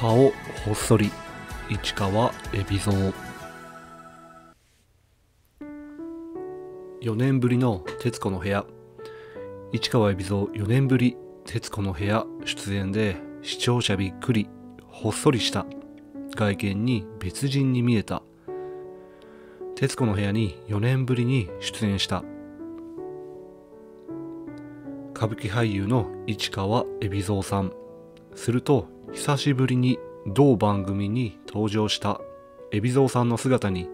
顔ほっそり。市川海老蔵。4年ぶりの『徹子の部屋』市川海老蔵4年ぶり『徹子の部屋』出演で視聴者びっくり。ほっそりした。外見に別人に見えた『徹子の部屋』に4年ぶりに出演した。歌舞伎俳優の市川海老蔵さん。すると久しぶりに同番組に登場した海老蔵さんの姿に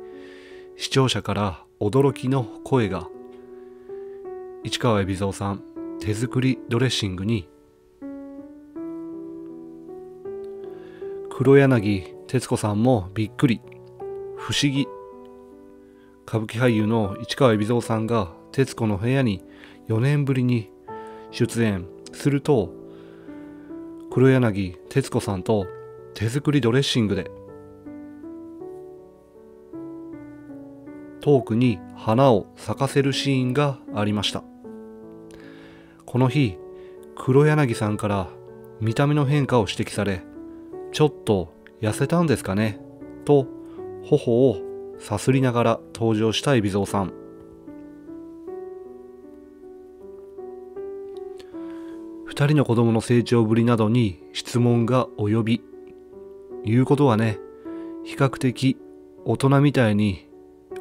視聴者から驚きの声が。市川海老蔵さん手作りドレッシングに。黒柳徹子さんもびっくり。不思議。歌舞伎俳優の市川海老蔵さんが『徹子の部屋』に4年ぶりに出演。すると黒柳徹子さんと手作りドレッシングで。トークに花を咲かせるシーンがありました。この日黒柳さんから見た目の変化を指摘されちょっと痩せたんですかね？と頬をさすりながら登場した海老蔵さん。2人の子供の成長ぶりなどに質問が及び言うことはね比較的大人みたいに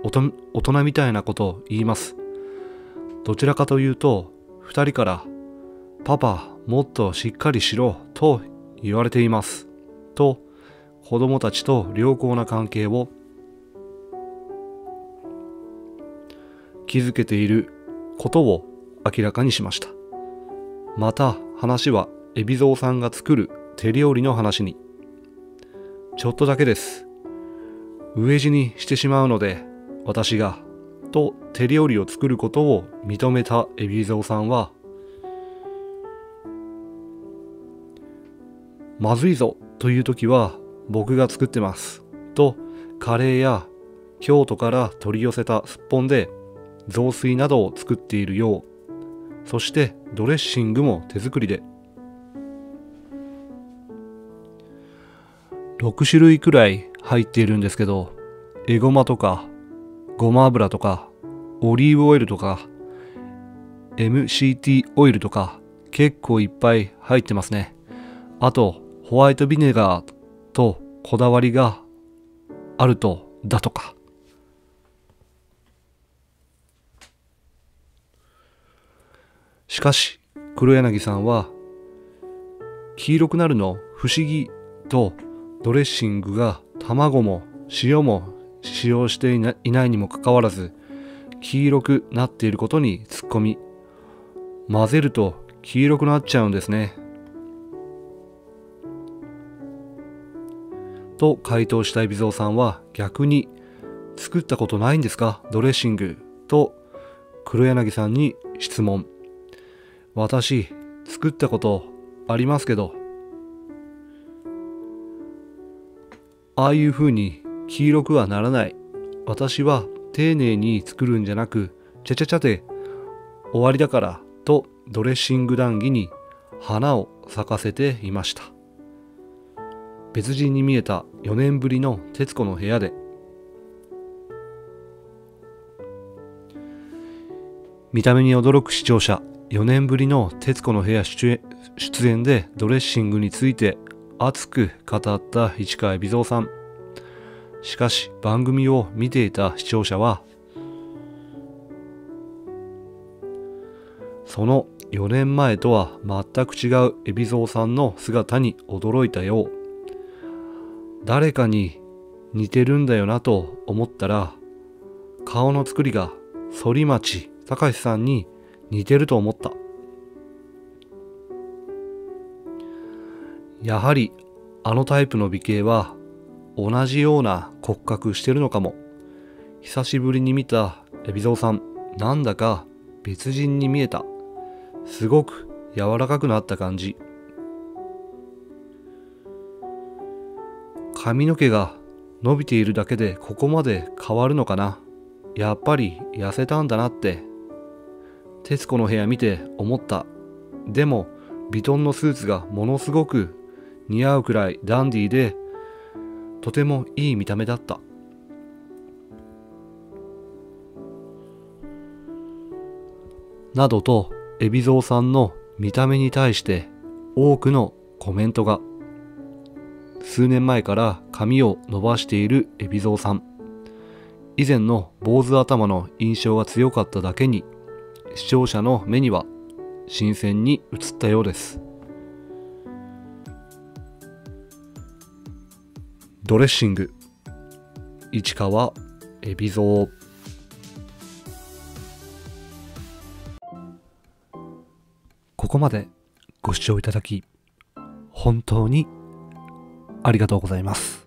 大人みたいなことを言います。どちらかというと2人から「パパもっとしっかりしろ」と言われています。と子供たちと良好な関係を築けていることを明らかにしました。また話は海老蔵さんが作る手料理の話に。ちょっとだけです。飢え死にしてしまうので私がと手料理を作ることを認めた海老蔵さんはまずいぞという時は僕が作ってますとカレーや京都から取り寄せたすっぽんで雑炊などを作っているようそしてドレッシングも手作りで。6種類くらい入っているんですけどエゴマとかごま油とかオリーブオイルとか MCT オイルとか結構いっぱい入ってますね。あとホワイトビネガーとこだわりがあるとだとか。しかし黒柳さんは黄色くなるの不思議とドレッシングが卵も塩も使用していないにもかかわらず黄色くなっていることに突っ込み混ぜると黄色くなっちゃうんですね。と回答した海老蔵さんは逆に作ったことないんですかドレッシングと黒柳さんに質問。私作ったことありますけど。ああいう風に黄色くはならない。私は丁寧に作るんじゃなくちゃちゃちゃで終わりだからとドレッシング談義に花を咲かせていました。別人に見えた4年ぶりの『徹子の部屋』で。見た目に驚く視聴者。4年ぶりの『徹子の部屋』出演でドレッシングについて熱く語った市川海老蔵さん。しかし番組を見ていた視聴者はその4年前とは全く違う海老蔵さんの姿に驚いたよう。誰かに似てるんだよなと思ったら顔の作りが反町隆史さんに似てると思った。やはりあのタイプの美形は同じような骨格してるのかも。久しぶりに見た海老蔵さん、なんだか別人に見えた。すごく柔らかくなった感じ。髪の毛が伸びているだけでここまで変わるのかな。やっぱり痩せたんだなって徹子の部屋見て思った。でも、ヴィトンのスーツがものすごく似合うくらいダンディーでとてもいい見た目だった。などと海老蔵さんの見た目に対して多くのコメントが。数年前から髪を伸ばしている海老蔵さん。以前の坊主頭の印象が強かっただけに視聴者の目には新鮮に映ったようです。ドレッシング。市川海老蔵。ここまでご視聴いただき本当にありがとうございます。